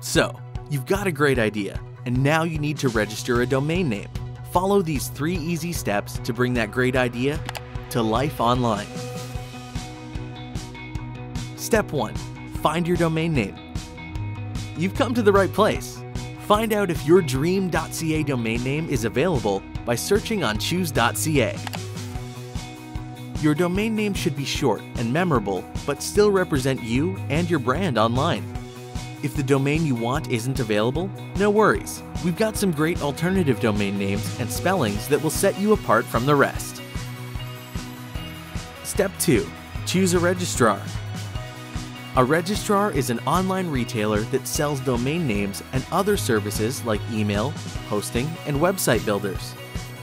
So, you've got a great idea, and now you need to register a domain name. Follow these three easy steps to bring that great idea to life online. Step 1 Find your domain name. You've come to the right place. Find out if your dream.ca domain name is available by searching on choose.ca. Your domain name should be short and memorable, but still represent you and your brand online. If the domain you want isn't available, no worries. We've got some great alternative domain names and spellings that will set you apart from the rest. Step 2 Choose a registrar. A registrar is an online retailer that sells domain names and other services like email, hosting, and website builders.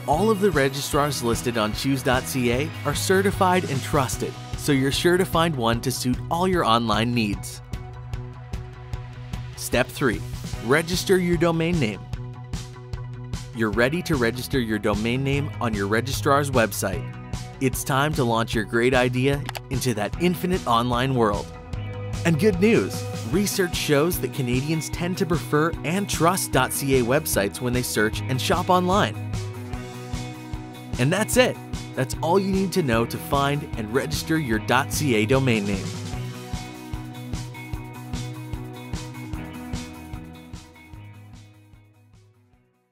All of the registrars listed on choose.ca are certified and trusted, so you're sure to find one to suit all your online needs. Step 3 Register your domain name. You're ready to register your domain name on your registrar's website. It's time to launch your great idea into that infinite online world. And good news research shows that Canadians tend to prefer and trust .ca websites when they search and shop online. And that's it. That's all you need to know to find and register your .ca domain name.